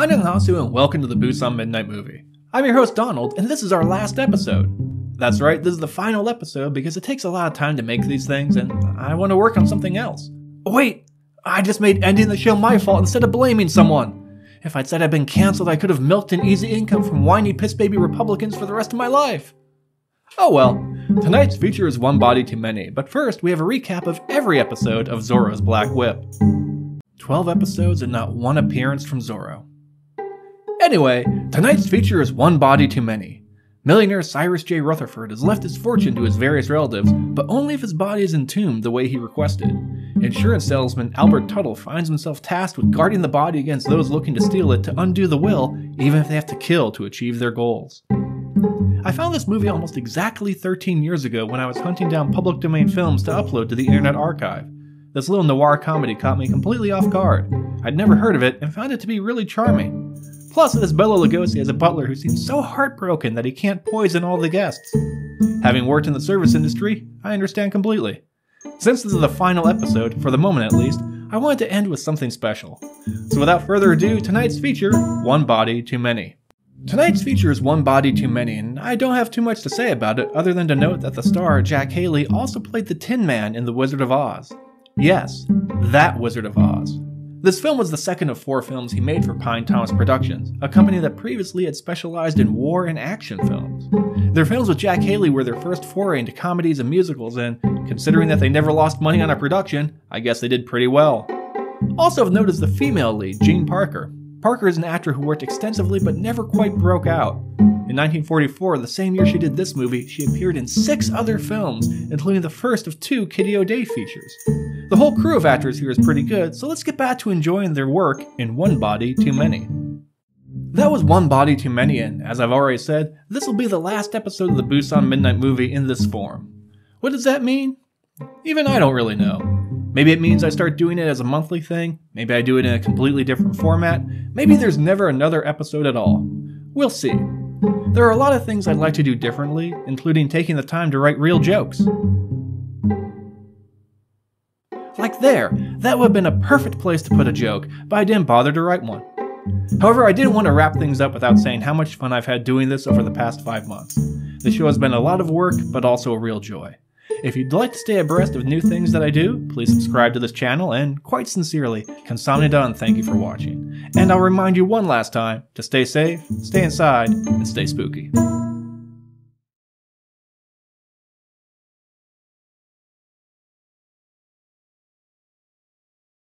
Annyeonghaseyo and welcome to the Busan Midnight Movie. I'm your host Donald, and this is our last episode. That's right, this is the final episode because it takes a lot of time to make these things, and I want to work on something else. Oh, wait, I just made ending the show my fault instead of blaming someone. If I'd said I'd been canceled, I could have milked an easy income from whiny piss baby Republicans for the rest of my life. Oh well, tonight's feature is One Body Too Many, but first we have a recap of every episode of Zorro's Black Whip. 12 episodes and not one appearance from Zorro. Anyway, tonight's feature is One Body Too Many. Millionaire Cyrus J. Rutherford has left his fortune to his various relatives, but only if his body is entombed the way he requested. Insurance salesman Albert Tuttle finds himself tasked with guarding the body against those looking to steal it to undo the will, even if they have to kill to achieve their goals. I found this movie almost exactly 13 years ago when I was hunting down public domain films to upload to the Internet Archive. This little noir comedy caught me completely off guard. I'd never heard of it and found it to be really charming. Plus, this Bela Lugosi has a butler who seems so heartbroken that he can't poison all the guests. Having worked in the service industry, I understand completely. Since this is the final episode, for the moment at least, I wanted to end with something special. So without further ado, tonight's feature, One Body Too Many. Tonight's feature is One Body Too Many, and I don't have too much to say about it other than to note that the star, Jack Haley, also played the Tin Man in The Wizard of Oz. Yes, that Wizard of Oz. This film was the second of four films he made for Pine Thomas Productions, a company that previously had specialized in war and action films. Their films with Jack Haley were their first foray into comedies and musicals, and considering that they never lost money on a production, I guess they did pretty well. Also of note is the female lead, Jean Parker. Parker is an actor who worked extensively but never quite broke out. In 1944, the same year she did this movie, she appeared in six other films, including the first of two Kitty O'Day features. The whole crew of actors here is pretty good, so let's get back to enjoying their work in One Body Too Many. That was One Body Too Many, and as I've already said, this will be the last episode of the Busan Midnight movie in this form. What does that mean? Even I don't really know. Maybe it means I start doing it as a monthly thing, maybe I do it in a completely different format, maybe there's never another episode at all. We'll see. There are a lot of things I'd like to do differently, including taking the time to write real jokes. Like there, that would have been a perfect place to put a joke, but I didn't bother to write one. However, I didn't want to wrap things up without saying how much fun I've had doing this over the past five months. The show has been a lot of work, but also a real joy. If you'd like to stay abreast of new things that I do, please subscribe to this channel, and quite sincerely, Kansamnida and thank you for watching. And I'll remind you one last time to stay safe, stay inside, and stay spooky.